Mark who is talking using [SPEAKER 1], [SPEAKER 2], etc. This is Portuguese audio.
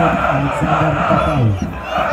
[SPEAKER 1] Alexander Papaú.